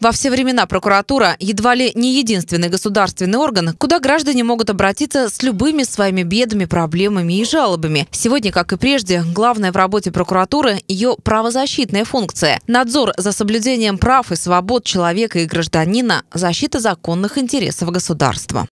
Во все времена прокуратура едва ли не единственный государственный орган, куда граждане могут обратиться с любыми своими бедами, проблемами и жалобами. Сегодня, как и прежде, главное в работе прокуратуры – ее правозащитная функция. Надзор за соблюдением прав и свобод человека и гражданина, защита законных интересов государства.